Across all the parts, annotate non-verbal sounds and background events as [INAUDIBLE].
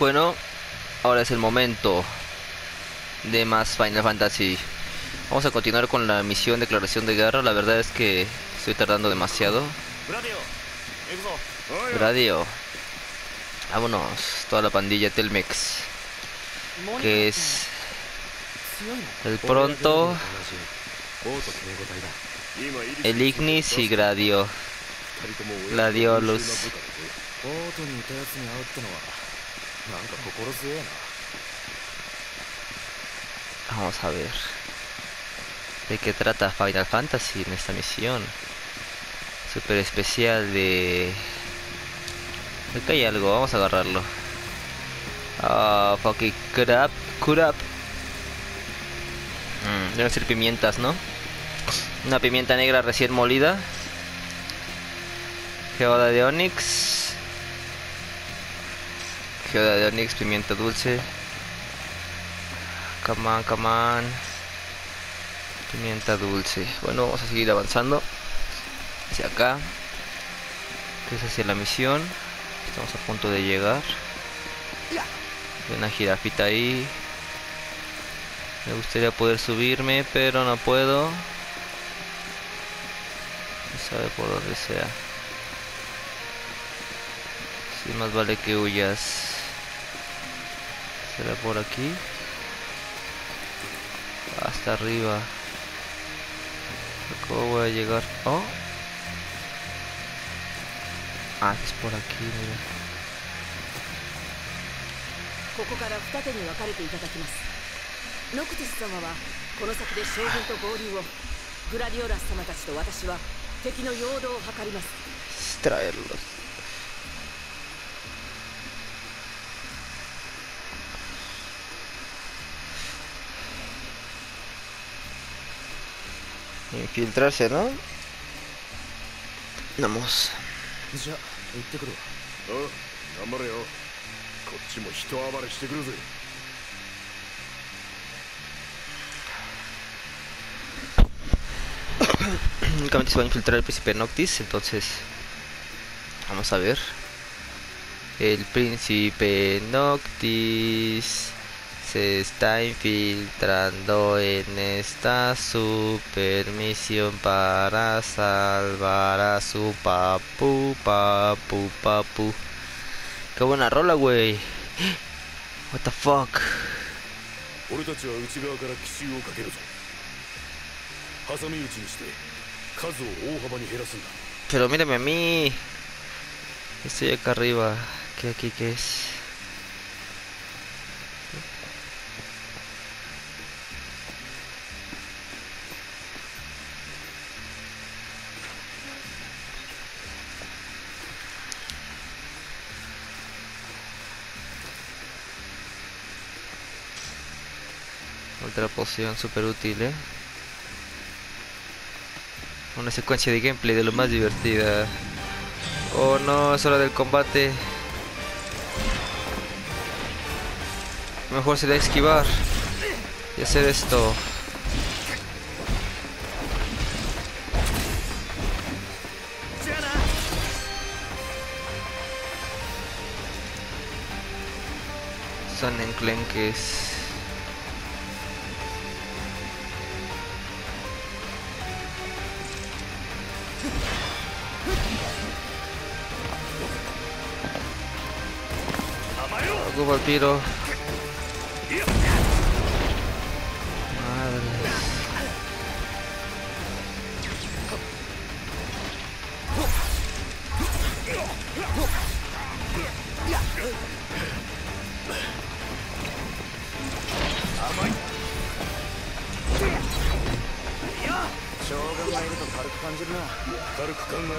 Bueno, ahora es el momento de más Final Fantasy. Vamos a continuar con la misión Declaración de Guerra. La verdad es que estoy tardando demasiado. Radio. Vámonos, toda la pandilla Telmex. Que es el pronto, el Ignis y Gradio. Gladiolus. 心強えな Vamos a ver. ¿De qué trata Final Fantasy en esta misión? Super especial de... Acá hay algo, vamos a agarrarlo. Ah, fucking crap, crap. Mm, deben ser pimientas, ¿no? Una pimienta negra recién molida. Geoda de Onix. Geoda de Onix, pimienta dulce. Come on, come on. Pimienta dulce. Bueno, vamos a seguir avanzando. Hacia acá. Que es hacia la misión. Estamos a punto de llegar. Hay una jirafita ahí. Me gustaría poder subirme, pero no puedo. No sabe por dónde sea. Sí, más vale que huyas ¿Será por aquí? Hasta arriba. ¿Cómo voy a llegar? Oh. Ah, es por aquí, mira. ここから二手に分かれていただきますノクティス様はこの先で将軍と合流をグラディオラス様たちと私は敵の陽動を図ります Traerlos. Infiltrarse, ¿no? Vamos. Este [COUGHS] Únicamente se va a infiltrar el príncipe Noctis, entonces vamos a ver. El príncipe Noctis se está infiltrando en esta supermisión para salvar a su papu, papu, papu. Qué buena rola, güey. [GASPS] What the fuck. Pero mírame a mí. Estoy acá arriba. ¿Qué aquí qué es? Otra poción super útil, eh. Una secuencia de gameplay de lo más divertida. Oh no, es hora del combate. Mejor será esquivar y hacer esto. Son enclenques. Algo vampiro. Madre. 将軍がいると軽く感じるな軽く考えるな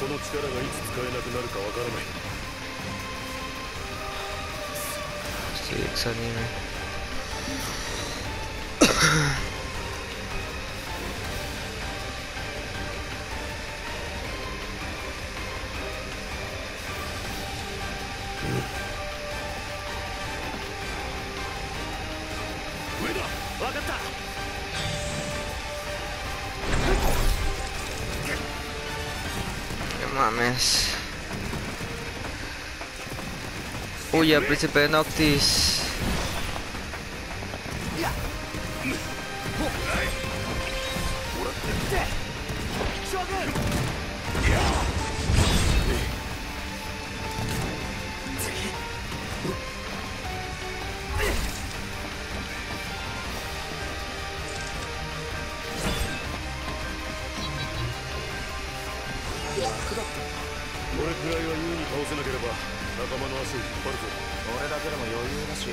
この力がいつ使えなくなるかわからない Examine. No mames. Huya, príncipe de Noctis. 優に倒せなければ仲間の足を引っ張るぞ。俺だけでも余裕だし。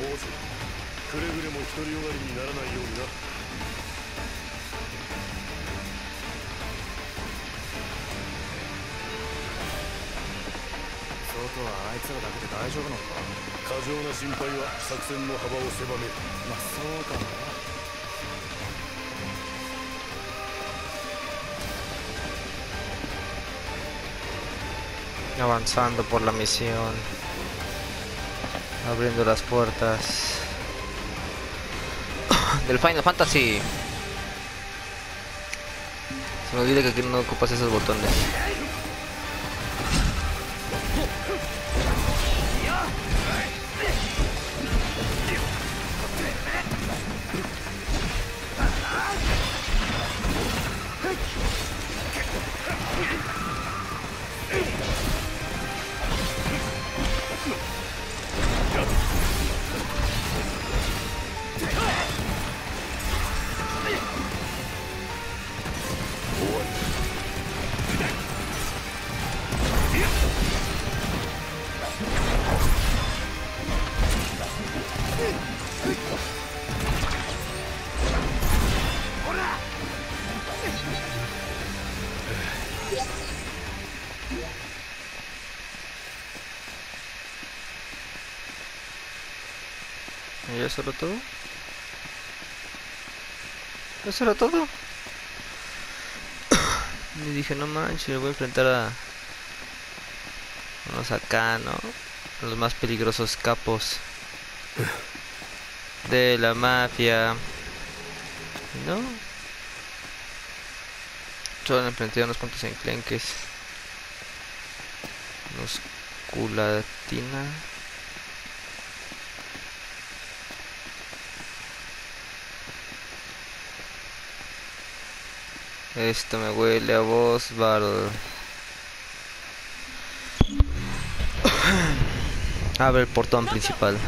王子くれぐれも独りよがりにならないようにな。外はあいつらだけで大丈夫なのか？過剰な心配は作戦の幅を狭める。まあそうかな Avanzando por la misión. Abriendo las puertas. [COUGHS] Del Final Fantasy. Se me olvida que aquí no ocupas esos botones. ¿Y eso era todo? ¿Eso era todo? [COUGHS] Y dije, no manches, me voy a enfrentar a unos acá, ¿no? Los más peligrosos capos [COUGHS] de la mafia. ¿No? Solo enfrenté a unos cuantos enclenques. Unos culatina. Esto me huele a voz Battle. [COUGHS] Abre el portón principal.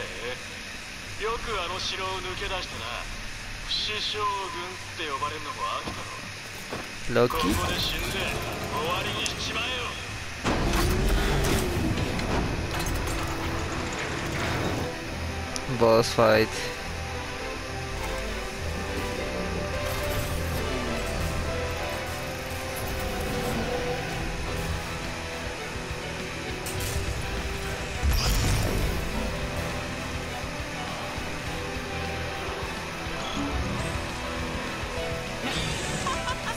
へえ。よくあの城を抜け出してな。不死将軍って呼ばれるのも飽きたろ Loki. ここ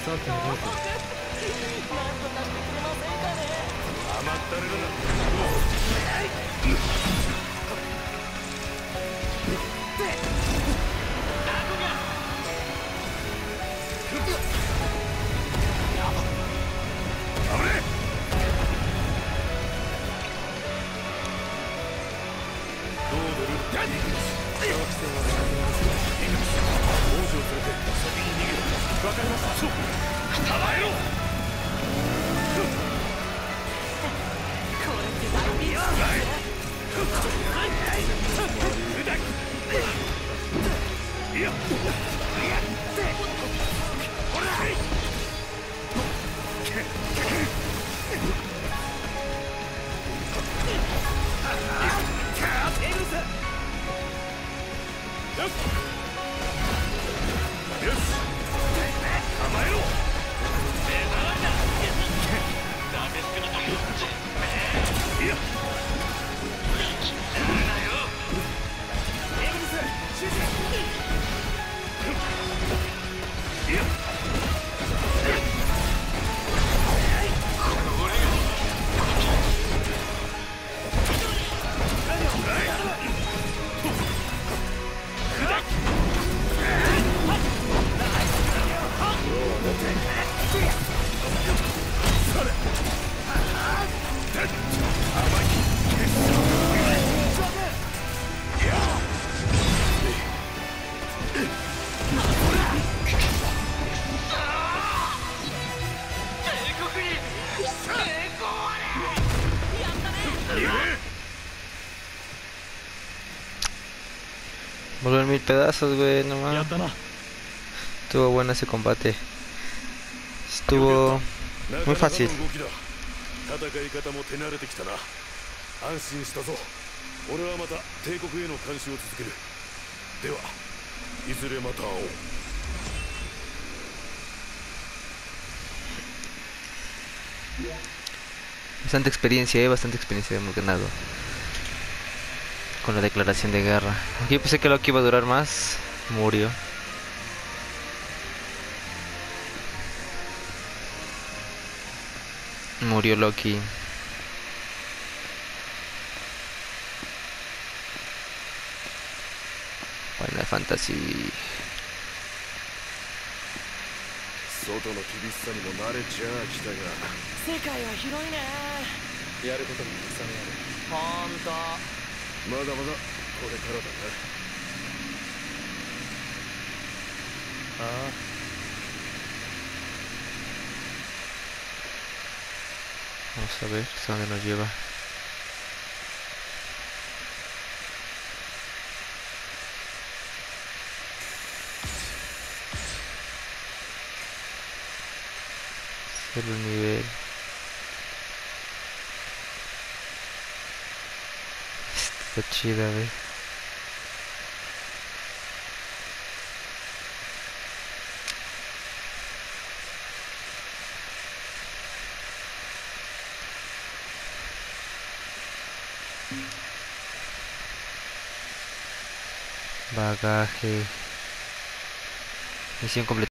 さっきの。方向甘っ Voló en mil pedazos, güey, no. Estuvo bueno ese combate. Estuvo muy fácil. Bastante experiencia, eh, bastante experiencia hemos ganado. Con la declaración de guerra. Yo pensé que lo que iba a durar más. Murió. Murió Loki. Final Fantasy. まだまだこれからだな Vamos a ver hasta dónde nos lleva. Solo el nivel. Está chida, ve. Bagaje. Misión completa.